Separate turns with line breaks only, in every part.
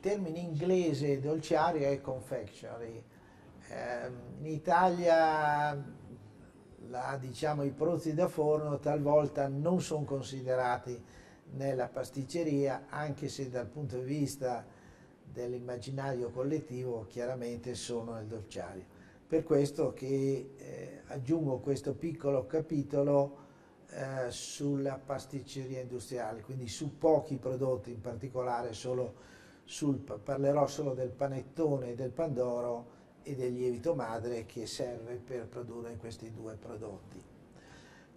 termine inglese dolciario è confectionery. Eh, in Italia la, diciamo, i prodotti da forno talvolta non sono considerati nella pasticceria, anche se dal punto di vista dell'immaginario collettivo chiaramente sono nel dolciario. Per questo che eh, aggiungo questo piccolo capitolo eh, sulla pasticceria industriale, quindi su pochi prodotti, in particolare solo sul, parlerò solo del panettone del pandoro e del lievito madre che serve per produrre questi due prodotti.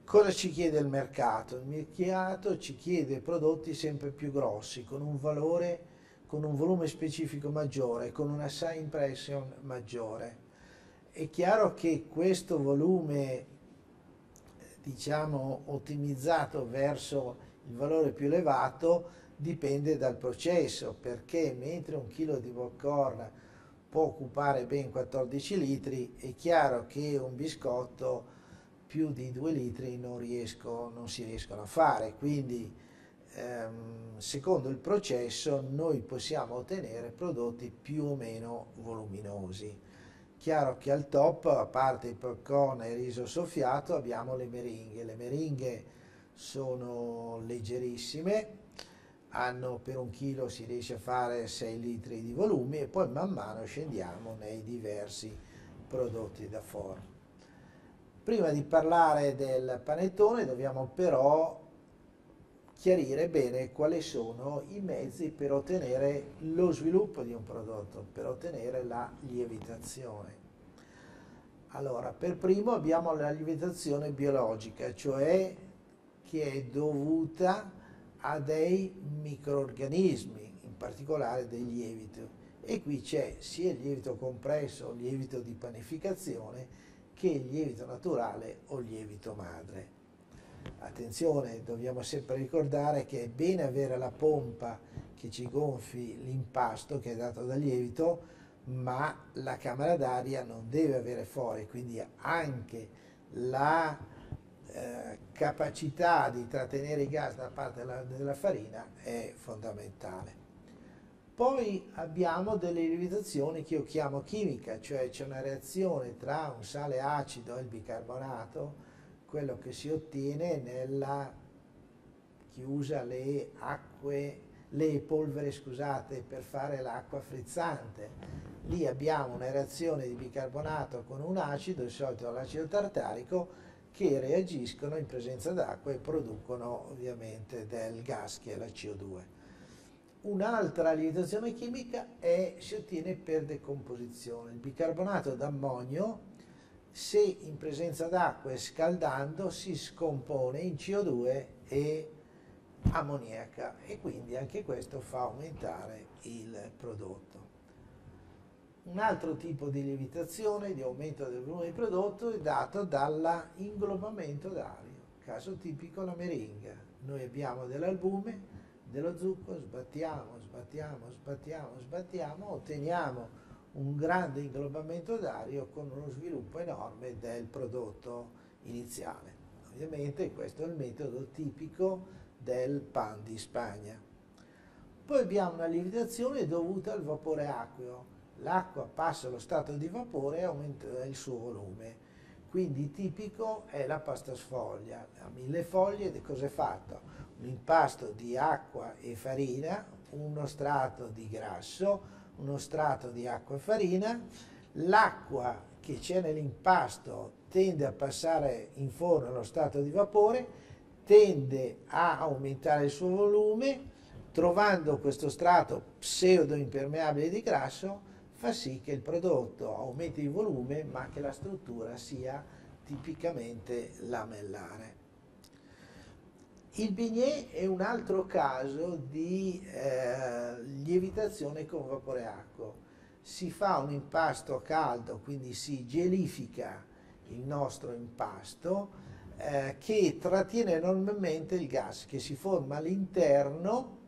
Cosa ci chiede il mercato? Il mercato ci chiede prodotti sempre più grossi, con un valore, con un volume specifico maggiore, con una sign impression maggiore. È chiaro che questo volume, diciamo, ottimizzato verso il valore più elevato dipende dal processo, perché mentre un chilo di popcorn può occupare ben 14 litri, è chiaro che un biscotto più di 2 litri non, riesco, non si riescono a fare, quindi ehm, secondo il processo noi possiamo ottenere prodotti più o meno voluminosi. Chiaro che al top, a parte il popcorn e il riso soffiato, abbiamo le meringhe. Le meringhe sono leggerissime, hanno per un chilo si riesce a fare 6 litri di volumi e poi man mano scendiamo nei diversi prodotti da forno. Prima di parlare del panettone dobbiamo però chiarire bene quali sono i mezzi per ottenere lo sviluppo di un prodotto, per ottenere la lievitazione. Allora, per primo abbiamo la lievitazione biologica, cioè che è dovuta a dei microorganismi, in particolare del lievito. E qui c'è sia il lievito compresso, il lievito di panificazione, che il lievito naturale o lievito madre. Attenzione, dobbiamo sempre ricordare che è bene avere la pompa che ci gonfi l'impasto che è dato dal lievito, ma la camera d'aria non deve avere fuori, quindi anche la eh, capacità di trattenere i gas da parte della, della farina è fondamentale. Poi abbiamo delle lievitazioni che io chiamo chimica, cioè c'è una reazione tra un sale acido e il bicarbonato, quello che si ottiene nella chi usa le acque, le polvere scusate, per fare l'acqua frizzante. Lì abbiamo una reazione di bicarbonato con un acido, di solito l'acido tartarico, che reagiscono in presenza d'acqua e producono ovviamente del gas che è la CO2. Un'altra lievitazione chimica è, si ottiene per decomposizione. Il bicarbonato d'ammonio, se in presenza d'acqua e scaldando, si scompone in CO2 e ammoniaca e quindi anche questo fa aumentare il prodotto. Un altro tipo di lievitazione, di aumento del volume di prodotto, è dato dall'inglobamento d'aria. Caso tipico la meringa. Noi abbiamo dell'albume, dello zucchero, sbattiamo, sbattiamo, sbattiamo, sbattiamo, otteniamo un grande inglobamento d'aria con uno sviluppo enorme del prodotto iniziale. Ovviamente questo è il metodo tipico del pan di Spagna. Poi abbiamo una lievitazione dovuta al vapore acqueo l'acqua passa allo stato di vapore e aumenta il suo volume. Quindi tipico è la pasta sfoglia. A mille foglie cosa è fatto? Un impasto di acqua e farina, uno strato di grasso, uno strato di acqua e farina, l'acqua che c'è nell'impasto tende a passare in forno allo stato di vapore, tende a aumentare il suo volume, trovando questo strato pseudo impermeabile di grasso, fa sì che il prodotto aumenti di volume ma che la struttura sia tipicamente lamellare. Il bignè è un altro caso di eh, lievitazione con vapore acqueo. Si fa un impasto caldo, quindi si gelifica il nostro impasto eh, che trattiene enormemente il gas che si forma all'interno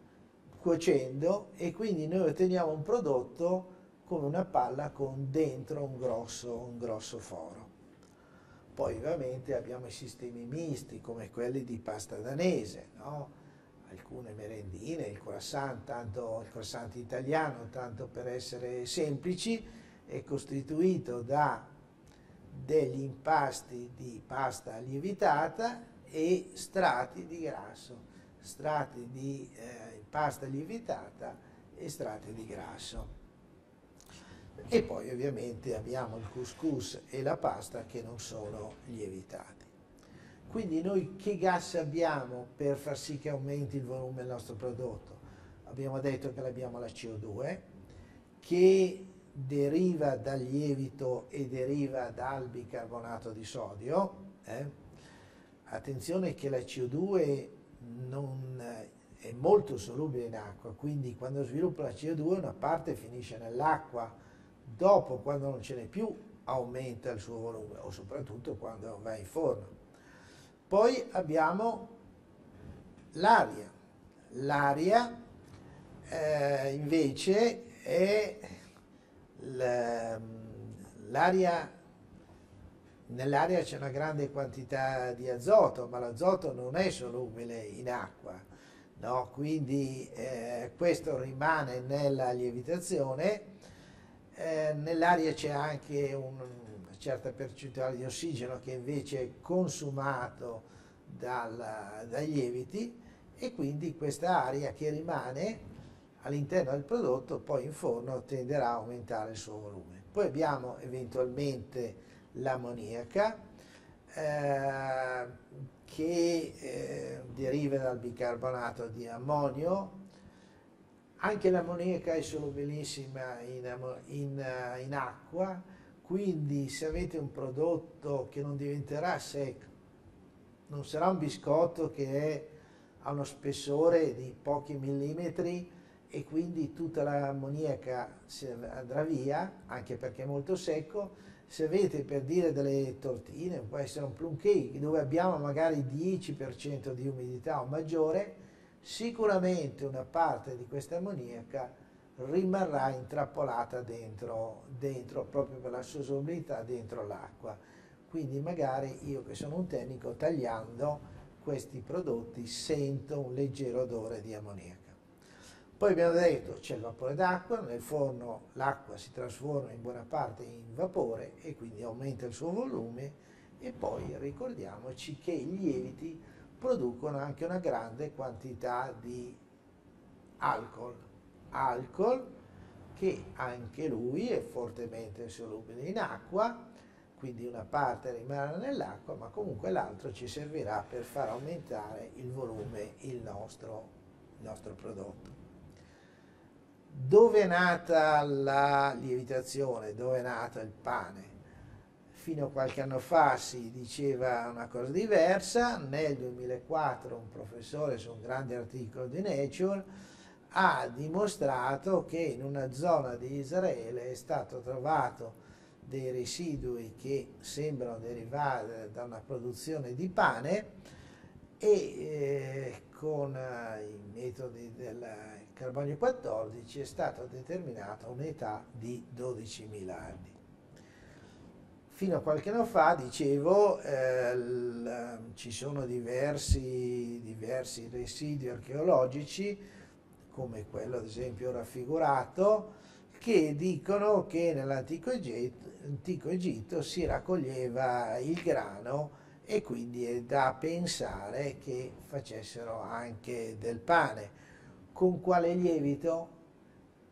cuocendo e quindi noi otteniamo un prodotto con una palla con dentro un grosso, un grosso foro. Poi ovviamente abbiamo i sistemi misti come quelli di pasta danese, no? alcune merendine, il croissant, tanto, il croissant italiano, tanto per essere semplici, è costituito da degli impasti di pasta lievitata e strati di grasso, strati di eh, pasta lievitata e strati di grasso. E poi ovviamente abbiamo il couscous e la pasta che non sono lievitati. Quindi noi che gas abbiamo per far sì che aumenti il volume del nostro prodotto? Abbiamo detto che abbiamo la CO2 che deriva dal lievito e deriva dal bicarbonato di sodio. Eh? Attenzione che la CO2 non è molto solubile in acqua, quindi quando sviluppa la CO2 una parte finisce nell'acqua, dopo quando non ce n'è più aumenta il suo volume o soprattutto quando va in forno. Poi abbiamo l'aria. L'aria eh, invece è l'aria, nell'aria c'è una grande quantità di azoto, ma l'azoto non è solubile in acqua, no? quindi eh, questo rimane nella lievitazione. Eh, nell'aria c'è anche un, certa percentuale di ossigeno che invece è consumato dal, dai lieviti e quindi questa aria che rimane all'interno del prodotto poi in forno tenderà a aumentare il suo volume. Poi abbiamo eventualmente l'ammoniaca eh, che eh, deriva dal bicarbonato di ammonio. Anche l'ammoniaca è solubilissima in, in, in acqua, quindi se avete un prodotto che non diventerà secco, non sarà un biscotto che è, ha uno spessore di pochi millimetri e quindi tutta l'ammoniaca andrà via, anche perché è molto secco. Se avete per dire delle tortine, può essere un plum cake dove abbiamo magari 10% di umidità o maggiore, sicuramente una parte di questa ammoniaca rimarrà intrappolata dentro, dentro proprio per la solubilità dentro l'acqua. Quindi magari io che sono un tecnico tagliando questi prodotti sento un leggero odore di ammoniaca. Poi abbiamo detto c'è il vapore d'acqua, nel forno l'acqua si trasforma in buona parte in vapore e quindi aumenta il suo volume e poi ricordiamoci che i lieviti producono anche una grande quantità di alcol alcol che anche lui è fortemente solubile in acqua, quindi una parte rimarrà nell'acqua, ma comunque l'altro ci servirà per far aumentare il volume, il nostro, il nostro prodotto. Dove è nata la lievitazione? Dove è nato il pane? Fino a qualche anno fa si diceva una cosa diversa, nel 2004 un professore su un grande articolo di Nature ha dimostrato che in una zona di Israele è stato trovato dei residui che sembrano derivare da una produzione di pane e eh, con eh, i metodi del carbonio 14 è stata determinata un'età di 12.000 anni. Fino a qualche anno fa, dicevo, eh, l, ci sono diversi, diversi residui archeologici come quello ad esempio raffigurato, che dicono che nell'antico Egitto, Egitto si raccoglieva il grano e quindi è da pensare che facessero anche del pane. Con quale lievito?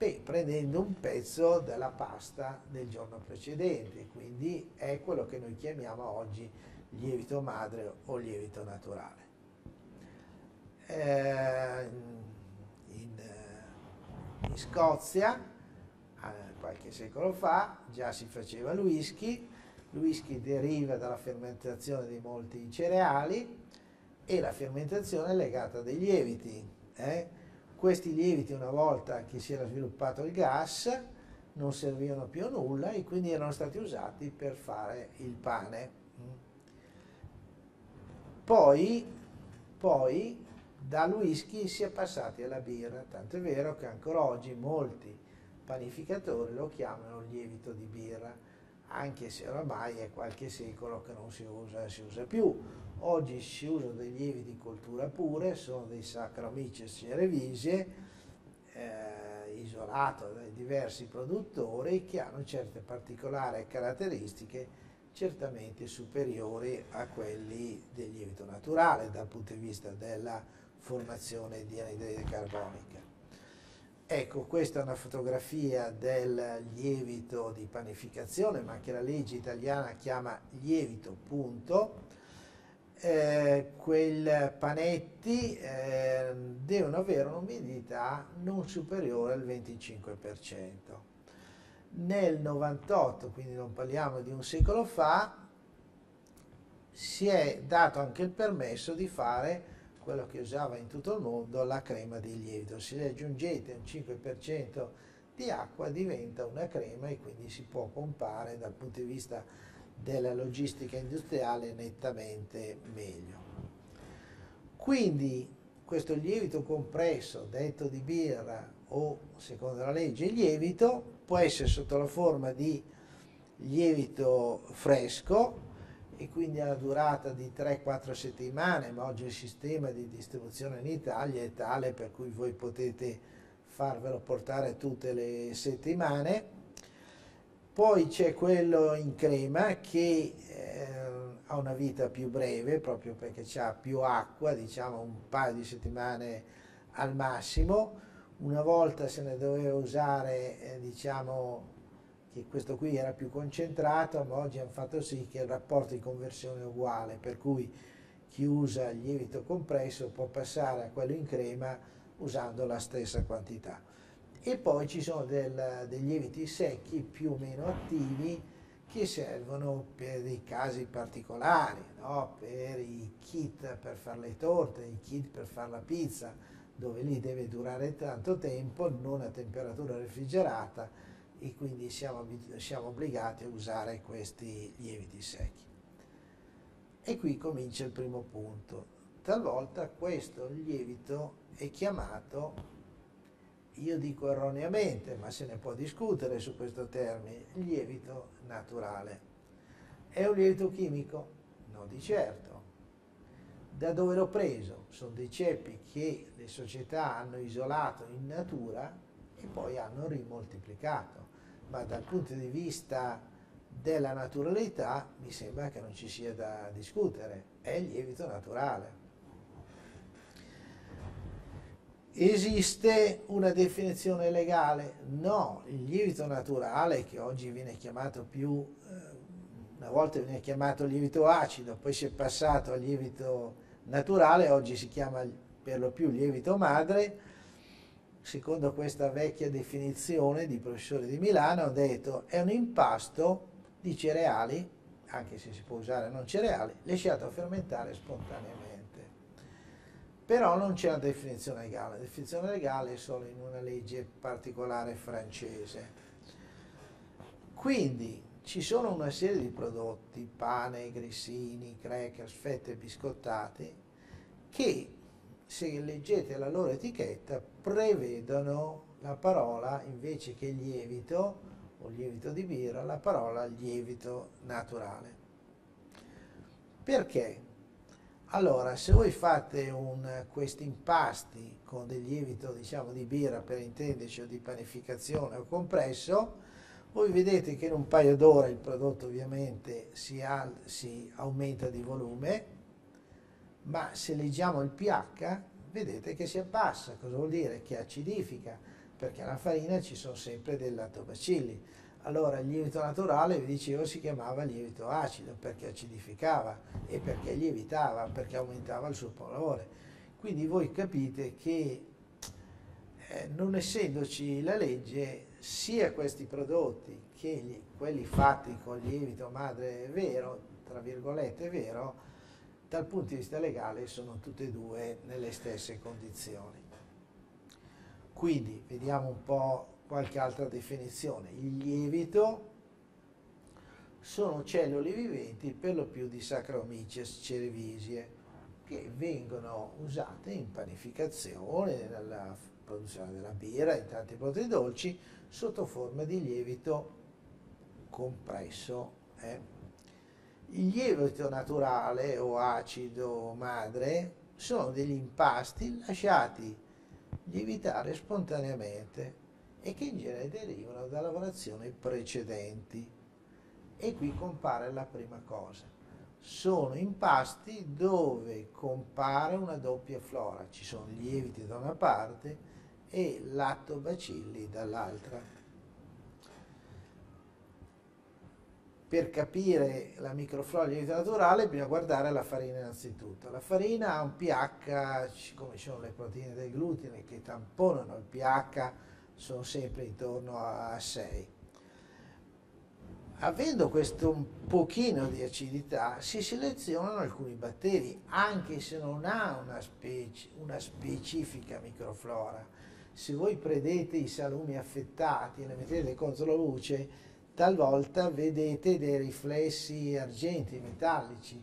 Beh, prendendo un pezzo della pasta del giorno precedente, quindi è quello che noi chiamiamo oggi lievito madre o lievito naturale. Eh, in Scozia, eh, qualche secolo fa, già si faceva il whisky, il whisky deriva dalla fermentazione di molti cereali e la fermentazione è legata a dei lieviti. Eh? Questi lieviti una volta che si era sviluppato il gas non servivano più a nulla e quindi erano stati usati per fare il pane. Poi, poi dal whisky si è passati alla birra, tanto è vero che ancora oggi molti panificatori lo chiamano lievito di birra, anche se oramai è qualche secolo che non si usa, si usa più. Oggi si usano dei lieviti di coltura pure, sono dei Saccharomyces cerevisiae, eh, isolato dai diversi produttori che hanno certe particolari caratteristiche certamente superiori a quelli del lievito naturale dal punto di vista della formazione di anidride carbonica. Ecco, questa è una fotografia del lievito di panificazione, ma che la legge italiana chiama lievito punto eh, quei panetti eh, devono avere un'umidità non superiore al 25%. Nel 98, quindi non parliamo di un secolo fa, si è dato anche il permesso di fare quello che usava in tutto il mondo la crema di lievito. Se aggiungete un 5% di acqua diventa una crema e quindi si può pompare dal punto di vista della logistica industriale nettamente meglio. Quindi questo lievito compresso, detto di birra o secondo la legge lievito, può essere sotto la forma di lievito fresco e quindi ha la durata di 3-4 settimane, ma oggi il sistema di distribuzione in Italia è tale per cui voi potete farvelo portare tutte le settimane poi c'è quello in crema che eh, ha una vita più breve proprio perché ha più acqua, diciamo un paio di settimane al massimo. Una volta se ne doveva usare, eh, diciamo, che questo qui era più concentrato, ma oggi hanno fatto sì che il rapporto di conversione è uguale, per cui chi usa il lievito compresso può passare a quello in crema usando la stessa quantità e poi ci sono del, dei lieviti secchi più o meno attivi che servono per dei casi particolari, no? per i kit per fare le torte, i kit per fare la pizza, dove lì deve durare tanto tempo, non a temperatura refrigerata e quindi siamo, siamo obbligati a usare questi lieviti secchi. E qui comincia il primo punto. Talvolta questo lievito è chiamato io dico erroneamente, ma se ne può discutere su questo termine, lievito naturale. È un lievito chimico? No, di certo. Da dove l'ho preso? Sono dei ceppi che le società hanno isolato in natura e poi hanno rimoltiplicato. Ma dal punto di vista della naturalità mi sembra che non ci sia da discutere. È lievito naturale. Esiste una definizione legale? No, il lievito naturale, che oggi viene chiamato più, eh, una volta viene chiamato lievito acido, poi si è passato al lievito naturale, oggi si chiama per lo più lievito madre, secondo questa vecchia definizione di professore di Milano, ho detto è un impasto di cereali, anche se si può usare non cereali, lasciato fermentare spontaneamente però non c'è una definizione legale, la definizione legale è solo in una legge particolare francese. Quindi ci sono una serie di prodotti, pane, grissini, crackers, fette biscottate, che se leggete la loro etichetta prevedono la parola, invece che lievito o lievito di birra, la parola lievito naturale. Perché? Allora, se voi fate un, questi impasti con del lievito diciamo, di birra per intenderci o di panificazione o compresso, voi vedete che in un paio d'ore il prodotto ovviamente si, al, si aumenta di volume, ma se leggiamo il pH vedete che si abbassa, cosa vuol dire? Che acidifica, perché alla farina ci sono sempre dei lattobacilli allora il lievito naturale, vi dicevo, si chiamava lievito acido perché acidificava e perché lievitava, perché aumentava il suo valore. Quindi voi capite che eh, non essendoci la legge, sia questi prodotti che gli, quelli fatti con lievito madre vero, tra virgolette vero, dal punto di vista legale sono tutte e due nelle stesse condizioni. Quindi vediamo un po' qualche altra definizione. Il lievito sono cellule viventi per lo più di Saccharomyces cerevisiae che vengono usate in panificazione, nella produzione della birra, in tanti prodotti dolci, sotto forma di lievito compresso. Eh. Il lievito naturale o acido madre sono degli impasti lasciati lievitare spontaneamente e che in genere derivano da lavorazioni precedenti. E qui compare la prima cosa. Sono impasti dove compare una doppia flora, ci sono lieviti da una parte e lattobacilli dall'altra. per capire la microflora di vita naturale bisogna guardare la farina innanzitutto. La farina ha un pH, come ci sono le proteine del glutine che tamponano il pH, sono sempre intorno a 6. Avendo questo un pochino di acidità si selezionano alcuni batteri, anche se non ha una, specie, una specifica microflora. Se voi prendete i salumi affettati e ne mettete contro la luce, talvolta vedete dei riflessi argenti, metallici.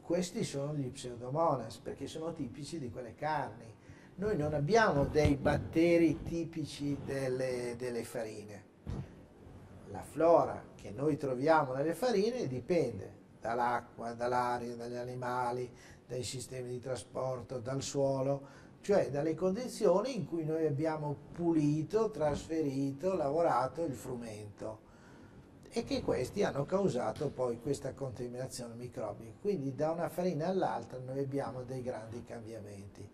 Questi sono gli pseudomonas perché sono tipici di quelle carni. Noi non abbiamo dei batteri tipici delle, delle farine. La flora che noi troviamo nelle farine dipende dall'acqua, dall'aria, dagli animali, dai sistemi di trasporto, dal suolo, cioè dalle condizioni in cui noi abbiamo pulito, trasferito, lavorato il frumento e che questi hanno causato poi questa contaminazione microbica. Quindi da una farina all'altra noi abbiamo dei grandi cambiamenti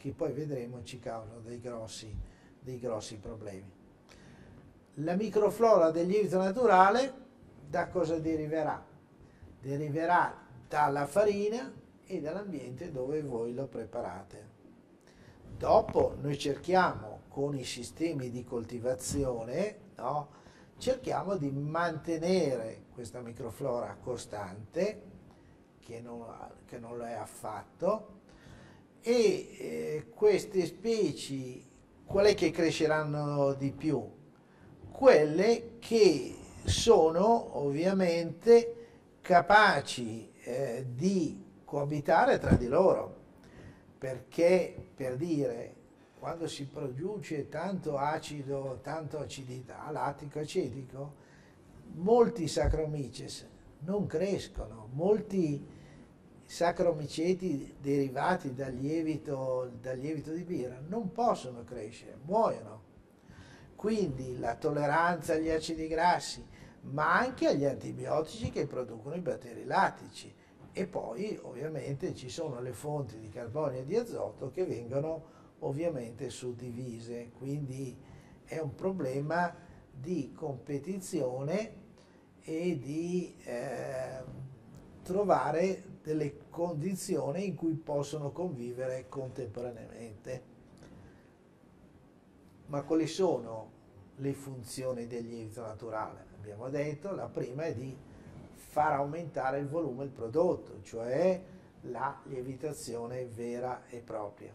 che poi vedremo ci causano dei grossi, dei grossi problemi. La microflora del lievito naturale da cosa deriverà? Deriverà dalla farina e dall'ambiente dove voi lo preparate. Dopo noi cerchiamo con i sistemi di coltivazione no, cerchiamo di mantenere questa microflora costante, che non, che non lo è affatto, e eh, queste specie, quelle che cresceranno di più? Quelle che sono ovviamente capaci eh, di coabitare tra di loro, perché per dire quando si produce tanto acido, tanto acidità, lattico acetico, molti Saccharomyces non crescono, molti Saccharomyceti derivati dal lievito, dal lievito di birra non possono crescere, muoiono. Quindi la tolleranza agli acidi grassi, ma anche agli antibiotici che producono i batteri lattici. E poi ovviamente ci sono le fonti di carbonio e di azoto che vengono ovviamente suddivise, quindi è un problema di competizione e di eh, trovare delle condizioni in cui possono convivere contemporaneamente. Ma quali sono le funzioni del lievito naturale? Abbiamo detto, la prima è di far aumentare il volume del prodotto, cioè la lievitazione vera e propria.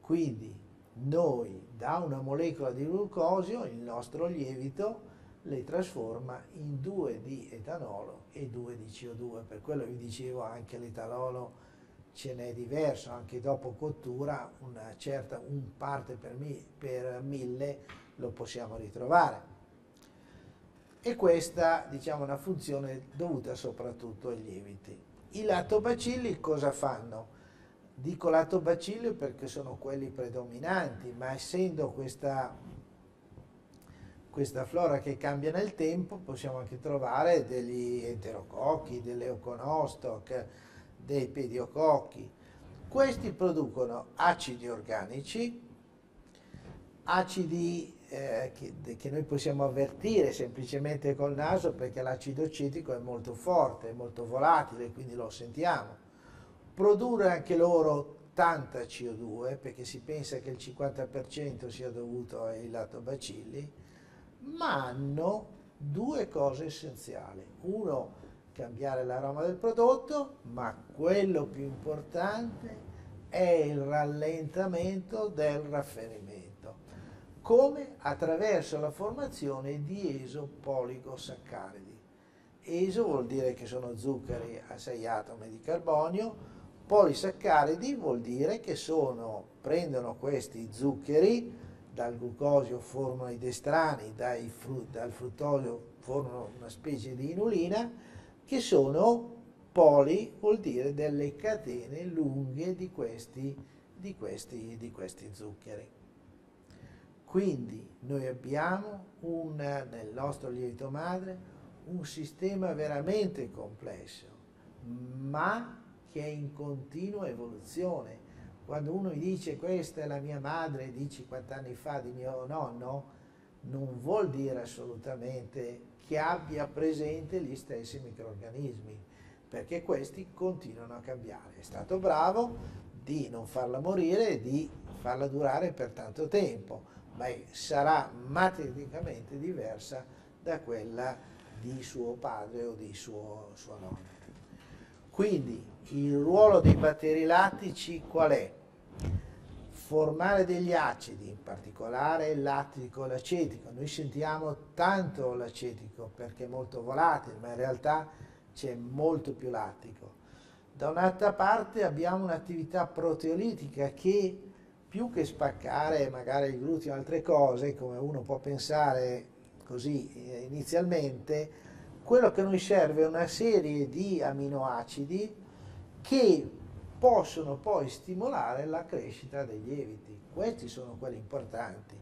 Quindi noi da una molecola di glucosio il nostro lievito le trasforma in 2 di etanolo e 2 di CO2. Per quello vi dicevo anche l'etanolo ce n'è diverso, anche dopo cottura una certa un parte per, mi, per mille lo possiamo ritrovare. E questa diciamo, è una funzione dovuta soprattutto ai lieviti. I lattobacilli cosa fanno? Dico lattobacilli perché sono quelli predominanti, ma essendo questa, questa flora che cambia nel tempo, possiamo anche trovare degli enterococchi, delle oconostoc, dei pediococchi. Questi producono acidi organici, acidi eh, che, che, noi possiamo avvertire semplicemente col naso perché l'acido acetico è molto forte, è molto volatile, quindi lo sentiamo produrre anche loro tanta CO2 perché si pensa che il 50% sia dovuto ai lattobacilli, ma hanno due cose essenziali. Uno, cambiare l'aroma del prodotto, ma quello più importante è il rallentamento del raffinamento. Come? Attraverso la formazione di esopoligosaccaridi. Eso vuol dire che sono zuccheri a 6 atomi di carbonio, Polisaccaridi vuol dire che sono, prendono questi zuccheri, dal glucosio formano i destrani, fru, dal fruttolio formano una specie di inulina, che sono poli vuol dire delle catene lunghe di questi, di questi, di questi zuccheri. Quindi noi abbiamo un, nel nostro lievito madre un sistema veramente complesso, ma che è in continua evoluzione. Quando uno dice questa è la mia madre di 50 anni fa, di mio nonno, non vuol dire assolutamente che abbia presente gli stessi microorganismi, perché questi continuano a cambiare. È stato bravo di non farla morire e di farla durare per tanto tempo, ma sarà matematicamente diversa da quella di suo padre o di suo, suo nonno. Quindi il ruolo dei batteri lattici qual è? Formare degli acidi, in particolare lattico l'acetico. Noi sentiamo tanto l'acetico perché è molto volatile, ma in realtà c'è molto più lattico. Da un'altra parte abbiamo un'attività proteolitica che più che spaccare magari il glutine o altre cose, come uno può pensare così eh, inizialmente, quello che noi serve è una serie di aminoacidi che possono poi stimolare la crescita dei lieviti. Questi sono quelli importanti.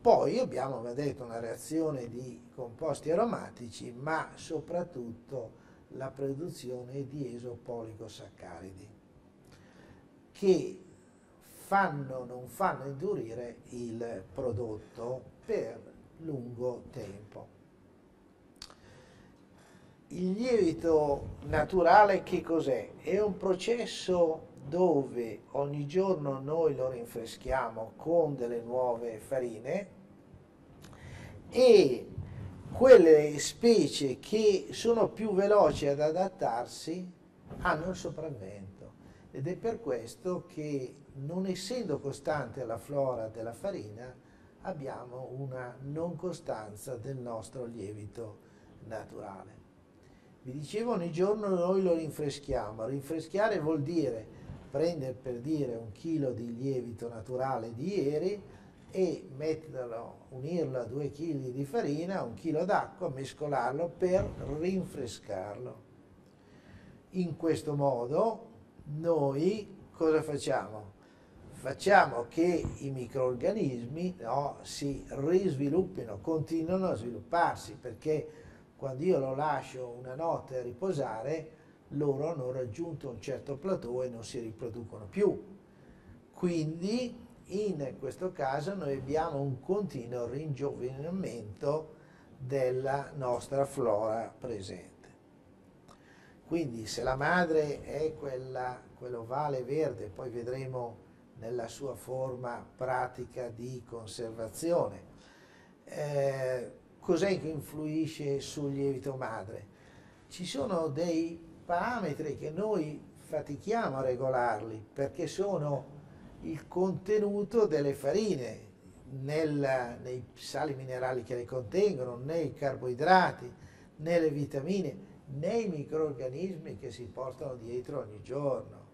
Poi abbiamo, detto, una reazione di composti aromatici, ma soprattutto la produzione di esopolicosaccaridi che fanno, non fanno indurire il prodotto per lungo tempo. Il lievito naturale che cos'è? È un processo dove ogni giorno noi lo rinfreschiamo con delle nuove farine e quelle specie che sono più veloci ad adattarsi hanno il sopravvento ed è per questo che non essendo costante la flora della farina abbiamo una non costanza del nostro lievito naturale. Vi dicevo ogni giorno noi lo rinfreschiamo, rinfreschiare vuol dire prendere per dire un chilo di lievito naturale di ieri e metterlo, unirlo a due chili di farina, un chilo d'acqua, mescolarlo per rinfrescarlo. In questo modo noi cosa facciamo? Facciamo che i microorganismi no, si risviluppino, continuano a svilupparsi, perché quando io lo lascio una notte a riposare, loro hanno raggiunto un certo plateau e non si riproducono più. Quindi in questo caso noi abbiamo un continuo ringiovenimento della nostra flora presente. Quindi se la madre è quella, quell'ovale verde, poi vedremo nella sua forma pratica di conservazione, eh, cos'è che influisce sul lievito madre? Ci sono dei parametri che noi fatichiamo a regolarli perché sono il contenuto delle farine nel, nei sali minerali che le contengono, nei carboidrati, nelle vitamine, nei microorganismi che si portano dietro ogni giorno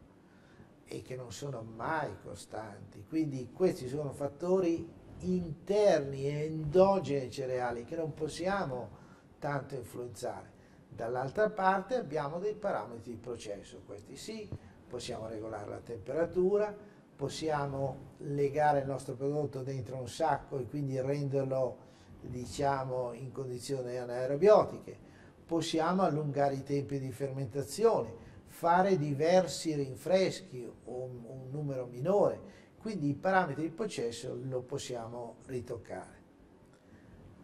e che non sono mai costanti. Quindi questi sono fattori interni e endogeni cereali che non possiamo tanto influenzare. Dall'altra parte abbiamo dei parametri di processo, questi sì, possiamo regolare la temperatura, possiamo legare il nostro prodotto dentro un sacco e quindi renderlo diciamo in condizioni anaerobiotiche, possiamo allungare i tempi di fermentazione, fare diversi rinfreschi o un numero minore, quindi i parametri di processo lo possiamo ritoccare.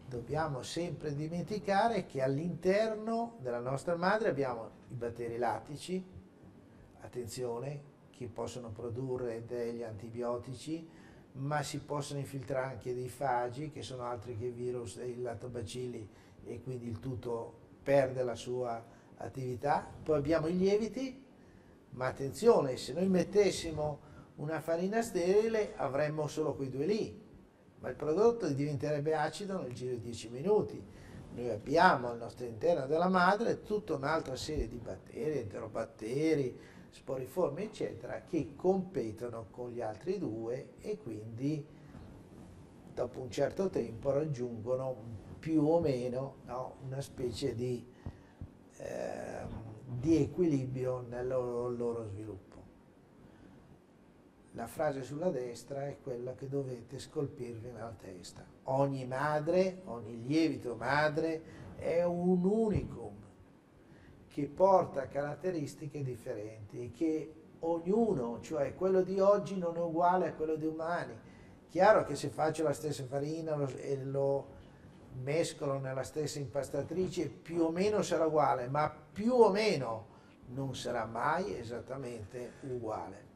Dobbiamo sempre dimenticare che all'interno della nostra madre abbiamo i batteri lattici, attenzione, che possono produrre degli antibiotici, ma si possono infiltrare anche dei fagi, che sono altri che virus e i lattobacilli, e quindi il tutto perde la sua attività. Poi abbiamo i lieviti, ma attenzione, se noi mettessimo una farina sterile avremmo solo quei due lì, ma il prodotto diventerebbe acido nel giro di 10 minuti. Noi abbiamo al nostro interno della madre tutta un'altra serie di batteri, enterobatteri, sporiformi, eccetera, che competono con gli altri due e quindi dopo un certo tempo raggiungono più o meno no, una specie di, eh, di equilibrio nel loro, loro sviluppo. La frase sulla destra è quella che dovete scolpirvi nella testa. Ogni madre, ogni lievito madre è un unicum che porta caratteristiche differenti che ognuno, cioè quello di oggi non è uguale a quello di domani. Chiaro che se faccio la stessa farina e lo mescolo nella stessa impastatrice più o meno sarà uguale, ma più o meno non sarà mai esattamente uguale.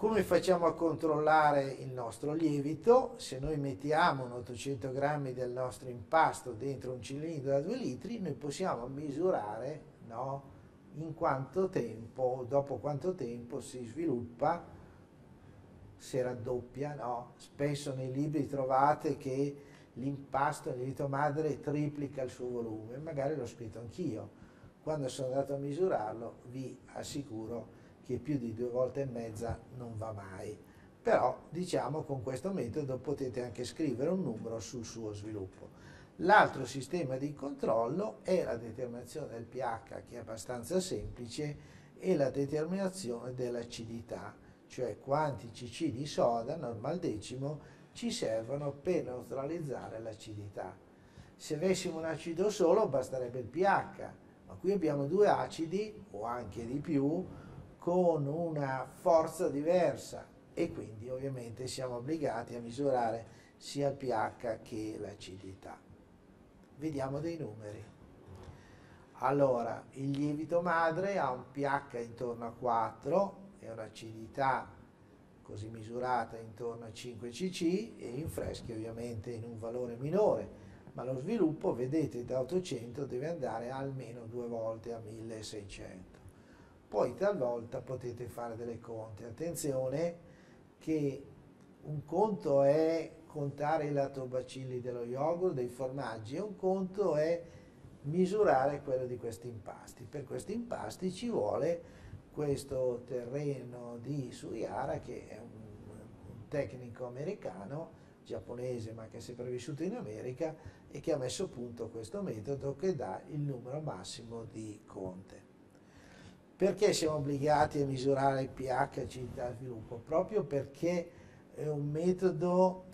Come facciamo a controllare il nostro lievito? Se noi mettiamo 800 grammi del nostro impasto dentro un cilindro da 2 litri, noi possiamo misurare no, in quanto tempo, dopo quanto tempo si sviluppa, se raddoppia, no? Spesso nei libri trovate che l'impasto, il lievito madre triplica il suo volume, magari l'ho scritto anch'io. Quando sono andato a misurarlo vi assicuro che più di due volte e mezza non va mai. Però diciamo con questo metodo potete anche scrivere un numero sul suo sviluppo. L'altro sistema di controllo è la determinazione del pH che è abbastanza semplice e la determinazione dell'acidità, cioè quanti cc di soda normal decimo ci servono per neutralizzare l'acidità. Se avessimo un acido solo basterebbe il pH, ma qui abbiamo due acidi o anche di più con una forza diversa e quindi ovviamente siamo obbligati a misurare sia il pH che l'acidità. Vediamo dei numeri. Allora, il lievito madre ha un pH intorno a 4 e un'acidità così misurata intorno a 5 cc e in freschi ovviamente in un valore minore, ma lo sviluppo, vedete, da 800 deve andare almeno due volte a 1600 poi talvolta potete fare delle conte. Attenzione che un conto è contare i lattobacilli dello yogurt, dei formaggi, e un conto è misurare quello di questi impasti. Per questi impasti ci vuole questo terreno di Suyara che è un, un tecnico americano, giapponese ma che è sempre vissuto in America e che ha messo a punto questo metodo che dà il numero massimo di conte. Perché siamo obbligati a misurare il pH acidità sviluppo? Proprio perché è un metodo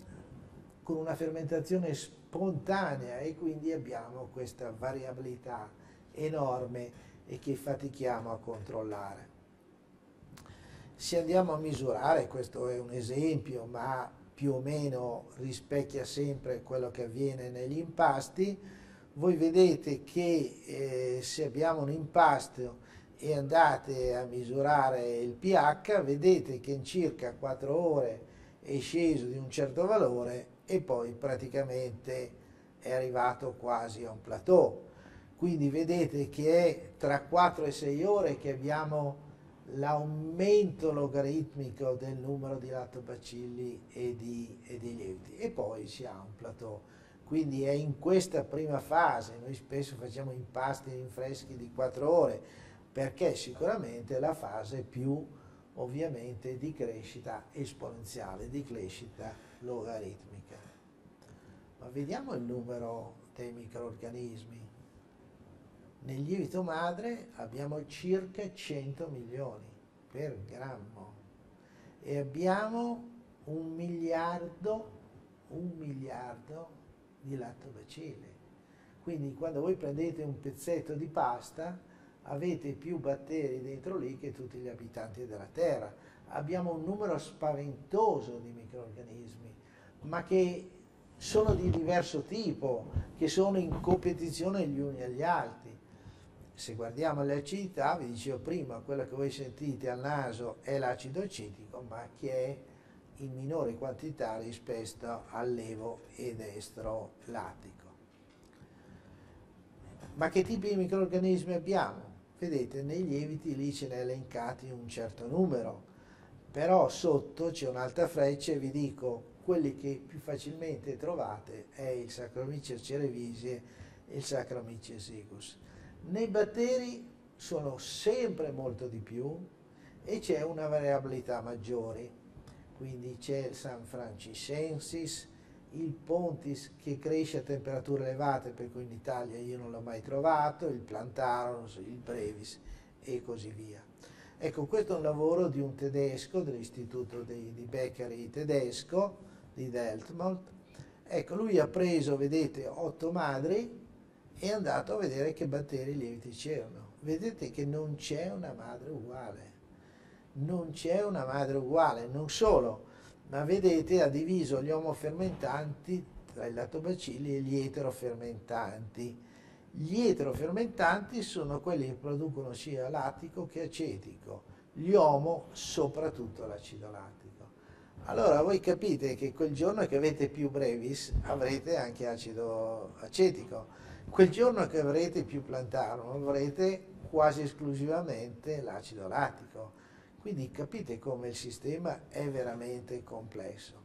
con una fermentazione spontanea e quindi abbiamo questa variabilità enorme e che fatichiamo a controllare. Se andiamo a misurare, questo è un esempio, ma più o meno rispecchia sempre quello che avviene negli impasti, voi vedete che eh, se abbiamo un impasto e andate a misurare il pH, vedete che in circa 4 ore è sceso di un certo valore e poi praticamente è arrivato quasi a un plateau. Quindi vedete che è tra 4 e 6 ore che abbiamo l'aumento logaritmico del numero di lattobacilli e di, e di lieviti e poi si ha un plateau. Quindi è in questa prima fase, noi spesso facciamo impasti in freschi di 4 ore, perché sicuramente è la fase più ovviamente di crescita esponenziale, di crescita logaritmica. Ma vediamo il numero dei microorganismi. Nel lievito madre abbiamo circa 100 milioni per grammo e abbiamo un miliardo, un miliardo di lattobacilli. Quindi quando voi prendete un pezzetto di pasta, avete più batteri dentro lì che tutti gli abitanti della Terra. Abbiamo un numero spaventoso di microorganismi, ma che sono di diverso tipo, che sono in competizione gli uni agli altri. Se guardiamo le acidità, vi dicevo prima, quello che voi sentite al naso è l'acido acetico, ma che è in minore quantità rispetto all'evo ed estro lattico. Ma che tipi di microorganismi abbiamo? Vedete, nei lieviti lì ce ne elencati un certo numero, però sotto c'è un'altra freccia e vi dico quelli che più facilmente trovate è il Saccharomyces cerevisiae e il Saccharomyces sigus. Nei batteri sono sempre molto di più e c'è una variabilità maggiore, quindi c'è il San Francisensis il pontis che cresce a temperature elevate, per cui in Italia io non l'ho mai trovato, il plantarum, il brevis e così via. Ecco, questo è un lavoro di un tedesco, dell'istituto di, di Beccari tedesco, di Deltmold. Ecco, lui ha preso, vedete, otto madri e è andato a vedere che batteri lieviti c'erano. Vedete che non c'è una madre uguale. Non c'è una madre uguale, non solo, ma vedete ha diviso gli omofermentanti tra i latobacilli e gli eterofermentanti. Gli eterofermentanti sono quelli che producono sia lattico che acetico, gli omo soprattutto l'acido lattico. Allora voi capite che quel giorno che avete più brevis avrete anche acido acetico, quel giorno che avrete più plantarum avrete quasi esclusivamente l'acido lattico. Quindi capite come il sistema è veramente complesso.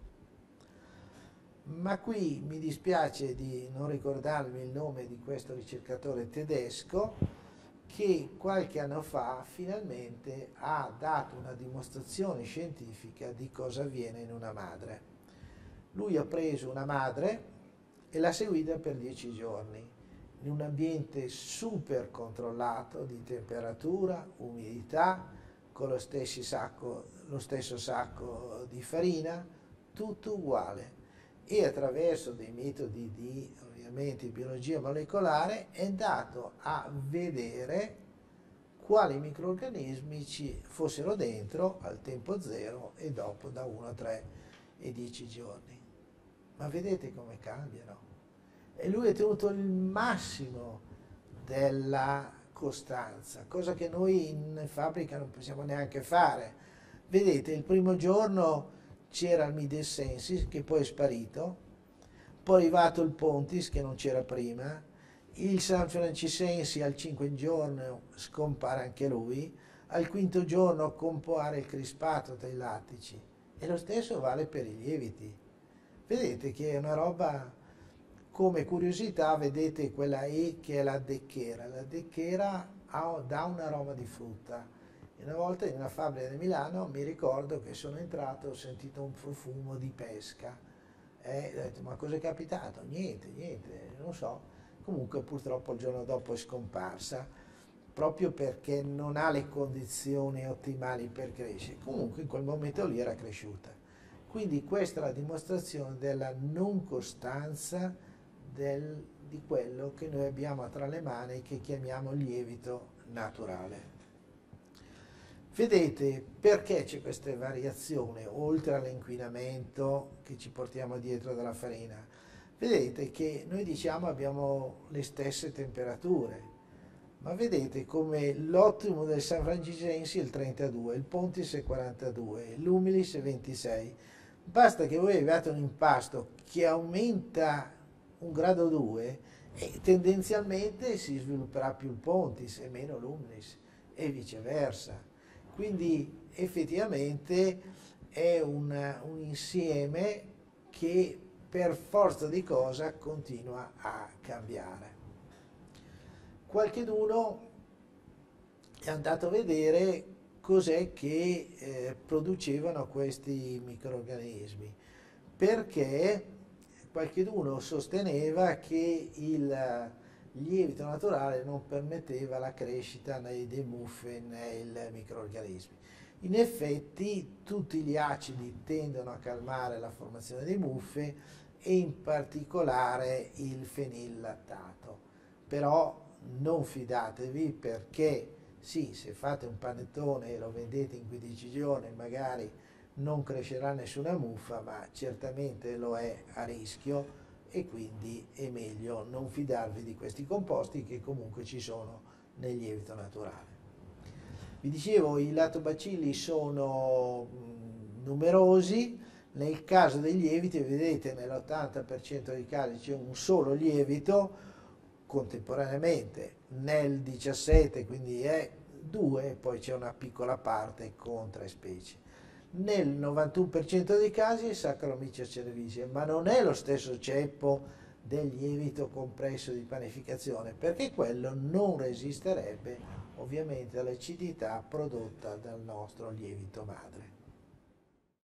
Ma qui mi dispiace di non ricordarmi il nome di questo ricercatore tedesco che qualche anno fa finalmente ha dato una dimostrazione scientifica di cosa avviene in una madre. Lui ha preso una madre e l'ha seguita per dieci giorni in un ambiente super controllato di temperatura, umidità, con lo stesso sacco, lo stesso sacco di farina, tutto uguale. E attraverso dei metodi di ovviamente biologia molecolare è andato a vedere quali microorganismi ci fossero dentro al tempo zero e dopo da 1 a 3 e 10 giorni. Ma vedete come cambiano. E lui ha tenuto il massimo della costanza, cosa che noi in fabbrica non possiamo neanche fare. Vedete, il primo giorno c'era il Midessensis che poi è sparito, poi è arrivato il Pontis che non c'era prima, il San Francisensi al cinque giorno scompare anche lui, al quinto giorno compare il crispato dai lattici e lo stesso vale per i lieviti. Vedete che è una roba come curiosità vedete quella E che è la decchera. La decchera ha, dà un aroma di frutta. Una volta in una fabbrica di Milano mi ricordo che sono entrato e ho sentito un profumo di pesca. E ho detto, ma cosa è capitato? Niente, niente, non so. Comunque purtroppo il giorno dopo è scomparsa, proprio perché non ha le condizioni ottimali per crescere. Comunque in quel momento lì era cresciuta. Quindi questa è la dimostrazione della non costanza del, di quello che noi abbiamo tra le mani che chiamiamo lievito naturale. Vedete perché c'è questa variazione oltre all'inquinamento che ci portiamo dietro dalla farina? Vedete che noi diciamo abbiamo le stesse temperature, ma vedete come l'ottimo del San Francisensi è il 32, il Pontis è 42, l'Umilis è 26. Basta che voi abbiate un impasto che aumenta un grado 2 e tendenzialmente si svilupperà più il pontis e meno l'umnis e viceversa. Quindi effettivamente è un, un insieme che per forza di cosa continua a cambiare. Qualcheduno è andato a vedere cos'è che eh, producevano questi microorganismi, perché qualcuno sosteneva che il lievito naturale non permetteva la crescita né dei muffe né dei microorganismi. In effetti tutti gli acidi tendono a calmare la formazione dei muffe e in particolare il fenillattato. Però non fidatevi perché sì, se fate un panettone e lo vendete in 15 giorni magari non crescerà nessuna muffa, ma certamente lo è a rischio e quindi è meglio non fidarvi di questi composti che comunque ci sono nel lievito naturale. Vi dicevo, i latobacilli sono numerosi, nel caso dei lieviti, vedete nell'80% dei casi c'è un solo lievito, contemporaneamente nel 17 quindi è due, poi c'è una piccola parte con tre specie nel 91% dei casi è Saccharomyces cerevisiae, ma non è lo stesso ceppo del lievito compresso di panificazione, perché quello non resisterebbe ovviamente all'acidità prodotta dal nostro lievito madre.